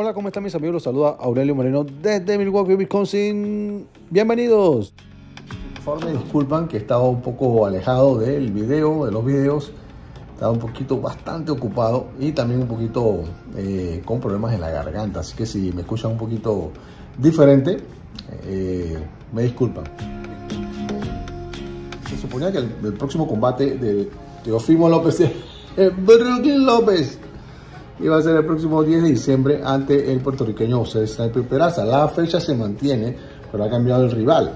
Hola, ¿cómo están mis amigos? Los saluda Aurelio Moreno desde Milwaukee, Wisconsin. Bienvenidos. Por favor, me disculpan que estaba un poco alejado del video, de los videos. Estaba un poquito bastante ocupado y también un poquito eh, con problemas en la garganta. Así que si me escuchan un poquito diferente, eh, me disculpan. Se suponía que el, próximo combate de Teofimo López, Brooklyn López, iba a ser el próximo 10 de diciembre ante el puertorriqueño José Sniper Peraza. La fecha se mantiene, pero ha cambiado el rival.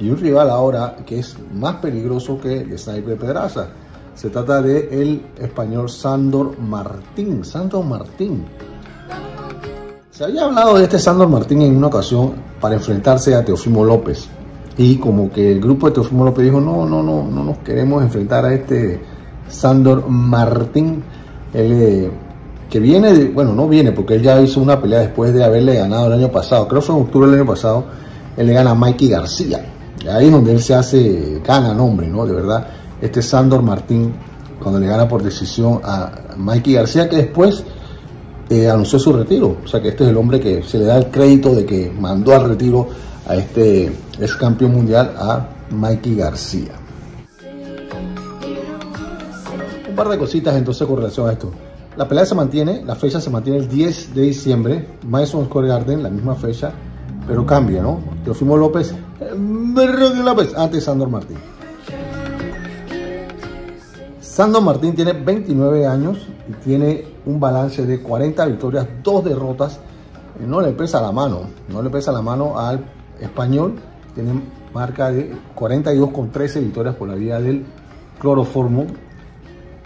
Y un rival ahora que es más peligroso que el Sniper Pedraza. Se trata de el español Sandor Martín. Sandor Martín. Se había hablado de este Sandor Martín en una ocasión para enfrentarse a Teofimo López. Y como que el grupo de Teofimo López dijo, no, no, no, no nos queremos enfrentar a este Sandor Martín. Él, eh, que viene, bueno, no viene porque él ya hizo una pelea después de haberle ganado el año pasado, creo que fue en octubre del año pasado, él le gana a Mikey García. Ahí es donde él se hace, gana nombre, ¿no? De verdad, este Sandor Martín, cuando le gana por decisión a Mikey García, que después eh, anunció su retiro. O sea que este es el hombre que se le da el crédito de que mandó al retiro a este ex campeón mundial, a Mikey García. Un par de cositas entonces con relación a esto. La pelea se mantiene, la fecha se mantiene el 10 de diciembre, Madison Square Garden, la misma fecha, pero cambia, ¿no? Teofimo López, Berroque López, antes Sandor Martín. Sandor Martín tiene 29 años y tiene un balance de 40 victorias, 2 derrotas. No le pesa la mano, no le pesa la mano al español. Tiene marca de 42 con 13 victorias por la vía del cloroformo.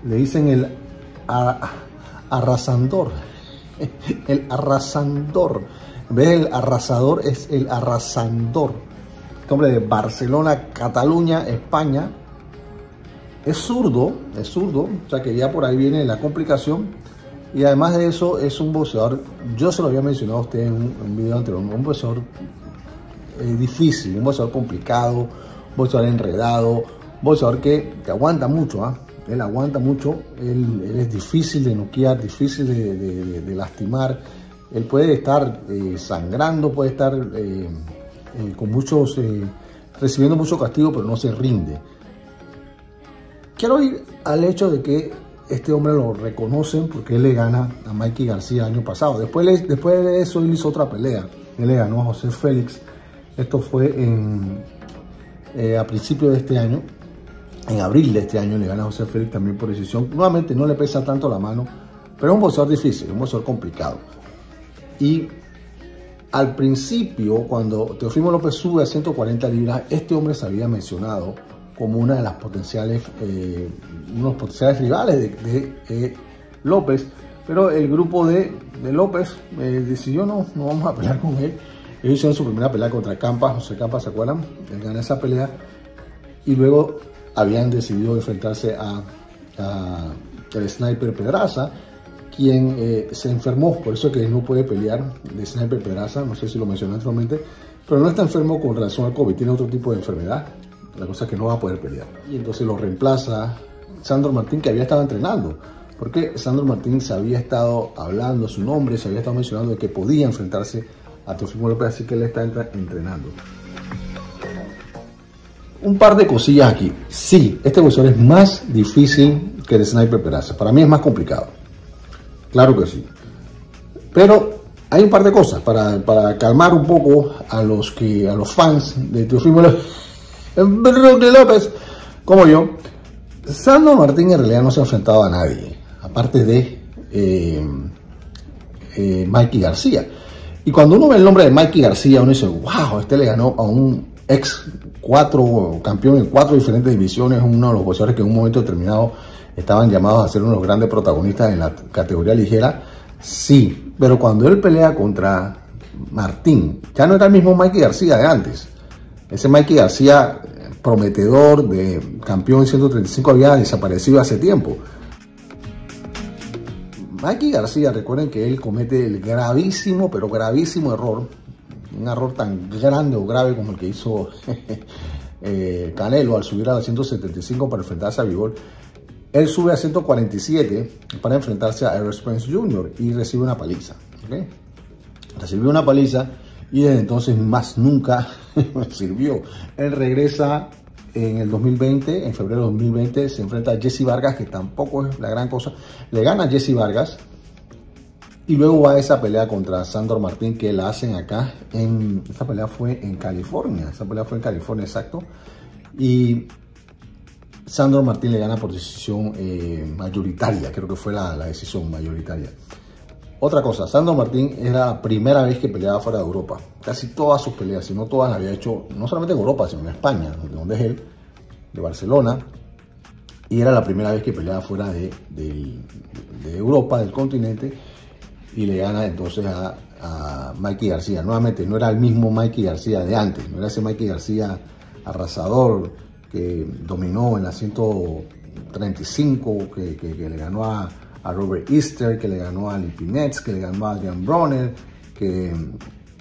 Le dicen el arrasandor. El arrasandor. En vez del arrasador, es el arrasandor. Este hombre de Barcelona, Cataluña, España. Es zurdo, es zurdo. O sea que ya por ahí viene la complicación. Y además de eso, es un boxeador. Yo se lo había mencionado a usted en un, un video anterior. Un boxeador eh, difícil, un boxeador complicado, un boxeador enredado, un boxeador que, que aguanta mucho. ¿ah? Él aguanta mucho, él, es difícil de noquear, difícil de, lastimar, él puede estar eh, sangrando, puede estar eh, eh, con muchos, recibiendo mucho castigo, pero no se rinde. Quiero ir al hecho de que este hombre lo reconocen porque él le gana a Mikey García el año pasado. Después, después de eso él hizo otra pelea, él le ganó a José Félix, esto fue a principios de este año, en abril de este año le gana a José Félix también por decisión. Nuevamente no le pesa tanto la mano, pero es un boxeador difícil, un boxeador complicado. Y al principio, cuando Teofimo López sube a 140 libras, este hombre se había mencionado como una de las potenciales, eh, unos potenciales rivales de, eh, López, pero el grupo de, López eh, decidió no, no vamos a pelear con él. Ellos hicieron su primera pelea contra Campas, José Campas, ¿se acuerdan? Él gana esa pelea y luego habían decidido enfrentarse a, el sniper Pedraza, quien eh, se enfermó, por eso que no puede pelear de sniper Pedraza, no sé si lo mencioné anteriormente, pero no está enfermo con relación al COVID, tiene otro tipo de enfermedad, la cosa es que no va a poder pelear. Y entonces lo reemplaza Sandro Martín, que había estado entrenando, porque Sandro Martín se había estado hablando su nombre, se había estado mencionando de que podía enfrentarse a Teofimo López, así que él está entrenando un par de cosillas aquí. Sí, este boxeador es más difícil que el Sniper Peraza. Para mí es más complicado. Claro que sí. Pero hay un par de cosas para, calmar un poco a los que a los fans de Teofimo López, como yo. Sandro Martín en realidad no se ha enfrentado a nadie, aparte de eh, eh, Mikey García. Y cuando uno ve el nombre de Mikey García, uno dice, wow, este le ganó a un ex cuatro campeón en cuatro diferentes divisiones, uno de los boxeadores que en un momento determinado estaban llamados a ser uno de grandes protagonistas en la categoría ligera, sí, pero cuando él pelea contra Martín, ya no era el mismo Mikey García de antes. Ese Mikey García, prometedor de campeón en 135, había desaparecido hace tiempo. Mikey García, recuerden que él comete el gravísimo, pero gravísimo error un error tan grande o grave como el que hizo eh, Canelo al subir a la 175 para enfrentarse a Vigor. Él sube a 147 para enfrentarse a Errol Spence Jr. y recibe una paliza. ¿okay? recibió una paliza y desde entonces más nunca sirvió. Él regresa en el 2020, en febrero de 2020, se enfrenta a Jesse Vargas, que tampoco es la gran cosa. Le gana a Jesse Vargas y luego va esa pelea contra Sandor Martín que la hacen acá. En, esa pelea fue en California, esa pelea fue en California, exacto. Y Sandor Martín le gana por decisión eh, mayoritaria, creo que fue la, decisión mayoritaria. Otra cosa, Sandro Martín era la primera vez que peleaba fuera de Europa. Casi todas sus peleas, si no todas, las había hecho no solamente en Europa, sino en España, donde es él, de Barcelona. Y era la primera vez que peleaba fuera de, Europa, del continente, y le gana entonces a, a, Mikey García. Nuevamente, no era el mismo Mikey García de antes, no era ese Mikey García arrasador que dominó en la 135, que le ganó a a Robert Easter, que le ganó a Lipinets, que le ganó a Adrian Bronner, que,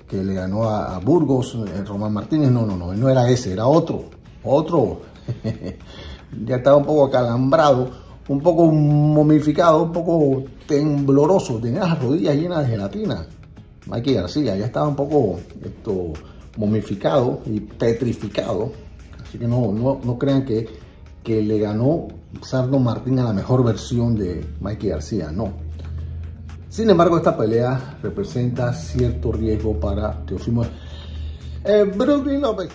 que le ganó a, Burgos, eh, Román Martínez. No, no, no, no era ese, era otro, otro. ya estaba un poco acalambrado, un poco momificado, un poco tembloroso, tenía las rodillas llenas de gelatina. Mikey García ya estaba un poco esto, momificado y petrificado. Así que no, no, no crean que que le ganó Sardo Martín a la mejor versión de Mikey García, no. Sin embargo, esta pelea representa cierto riesgo para Teofimo eh, Brooklyn López.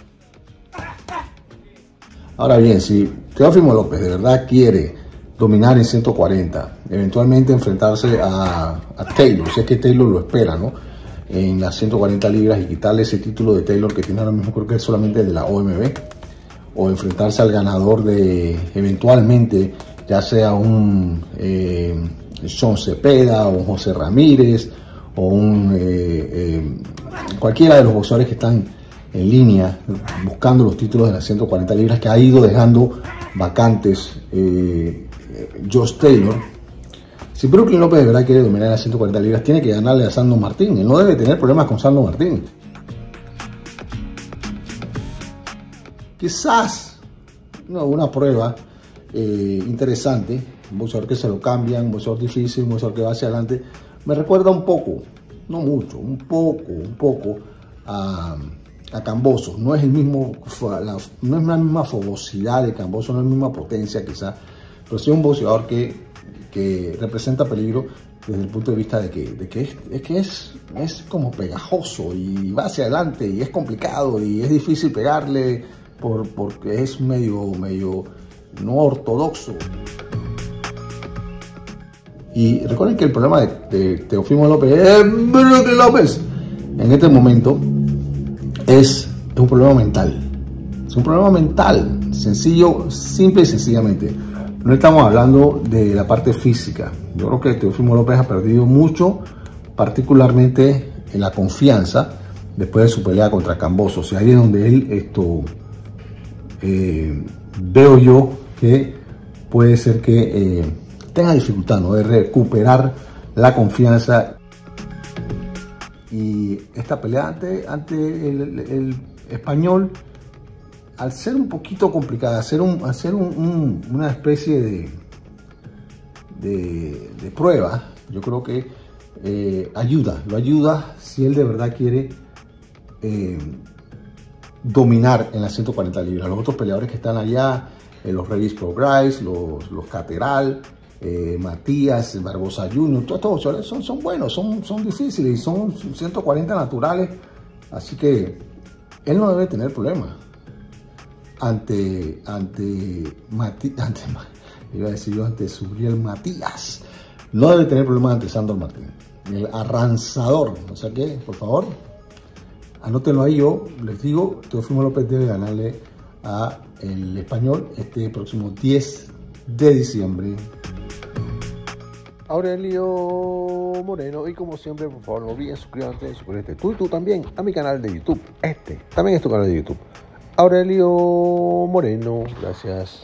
Ahora bien, si Teófimo López de verdad quiere dominar en 140, eventualmente enfrentarse a, Taylor, si es que Taylor lo espera, ¿no? En las 140 libras y quitarle ese título de Taylor que tiene ahora mismo, creo que es solamente de la OMB o enfrentarse al ganador de eventualmente, ya sea un eh, Sean Cepeda o un José Ramírez o un eh, eh, cualquiera de los boxeadores que están en línea buscando los títulos de las 140 libras que ha ido dejando vacantes Josh Taylor. Si Brooklyn López de verdad quiere dominar las 140 libras, tiene que ganarle a Sando Martín. Él no debe tener problemas con Sando Martín. Quizás una prueba eh, interesante, un boxeador que se lo cambian, un boxeador difícil, un boxeador que va hacia adelante, me recuerda un poco, no mucho, un poco, un poco a, a Camboso. No es el mismo, no es la misma fogosidad de Camboso, no es la misma potencia quizás, pero sí un boxeador que, que representa peligro desde el punto de vista de que, de que, es, es, que es, es como pegajoso y va hacia adelante y es complicado y es difícil pegarle por, porque es medio, medio no ortodoxo. Y recuerden que el problema de, Teofimo López, López, en este momento es, un problema mental. Es un problema mental, sencillo, simple y sencillamente. No estamos hablando de la parte física. Yo creo que Teofimo López ha perdido mucho, particularmente en la confianza después de su pelea contra Camboso. O sea, ahí donde él esto, eh, veo yo que puede ser que eh, tenga dificultad de recuperar la confianza. Y esta pelea ante, el, español, al ser un poquito complicada, hacer, un, hacer una especie de, de, prueba, yo creo que eh, ayuda, lo ayuda si él de verdad quiere dominar en las 140 libras. Los otros peleadores que están allá, eh, los Reyes Pro los, los Cateral, eh, Matías, Barbosa Junior, todos son, son buenos, son, son difíciles y son 140 naturales. Así que él no debe tener problemas ante, ante, ante, iba a decir yo, ante Suriel Matías. No debe tener problemas ante Sandor Martín. El arranzador. O sea que, por favor, Anótenlo ahí yo, les digo, Teofimo López debe ganarle a el español este próximo 10 de diciembre. Aurelio Moreno y como siempre por favor no olviden suscribirte, suscríbete tú y tú también a mi canal de YouTube. Este también es tu canal de YouTube. Aurelio Moreno, gracias.